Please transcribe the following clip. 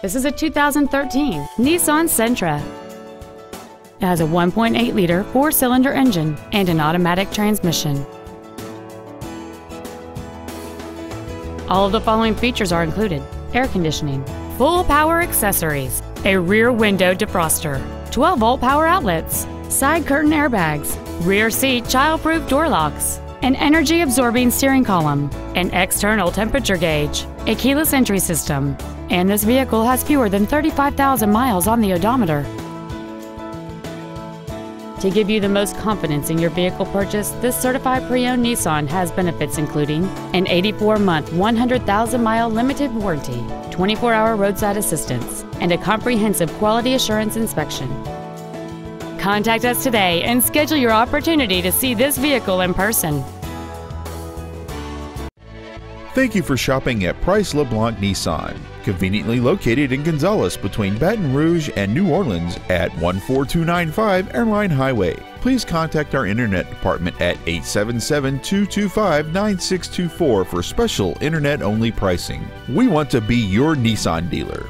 This is a 2013 Nissan Sentra. It has a 1.8 liter four cylinder engine and an automatic transmission. All of the following features are included air conditioning, full power accessories, a rear window defroster, 12 volt power outlets, side curtain airbags, rear seat child proof door locks, an energy absorbing steering column, an external temperature gauge, a keyless entry system, and this vehicle has fewer than 35,000 miles on the odometer. To give you the most confidence in your vehicle purchase, this certified pre-owned Nissan has benefits including an 84-month, 100,000-mile limited warranty, 24-hour roadside assistance, and a comprehensive quality assurance inspection. Contact us today and schedule your opportunity to see this vehicle in person. Thank you for shopping at Price LeBlanc Nissan, conveniently located in Gonzales between Baton Rouge and New Orleans at 14295 Airline Highway. Please contact our internet department at 877 225 9624 for special internet only pricing. We want to be your Nissan dealer.